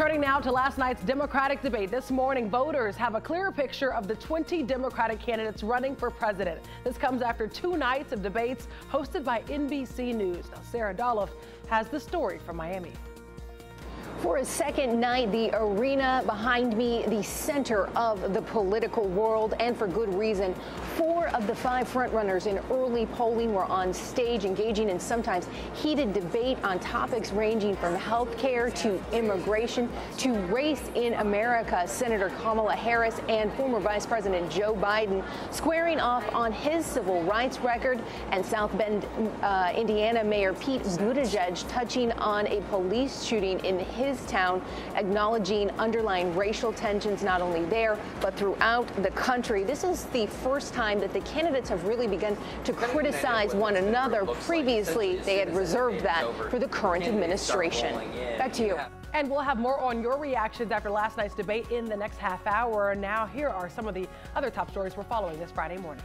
Turning now to last night's Democratic debate. This morning, voters have a clearer picture of the 20 Democratic candidates running for president. This comes after two nights of debates hosted by NBC News. Now, Sarah Dallof has the story from Miami. For a second night, the arena behind me, the center of the political world, and for good reason. Four of the five frontrunners in early polling were on stage, engaging in sometimes heated debate on topics ranging from health care to immigration to race in America. Senator Kamala Harris and former Vice President Joe Biden squaring off on his civil rights record, and South Bend, uh, Indiana Mayor Pete Buttigieg touching on a police shooting in his his town, acknowledging underlying racial tensions not only there, but throughout the country. This is the first time that the candidates have really begun to criticize one another. Previously, they had reserved that for the current administration. Back to you. And we'll have more on your reactions after last night's debate in the next half hour. Now, here are some of the other top stories we're following this Friday morning.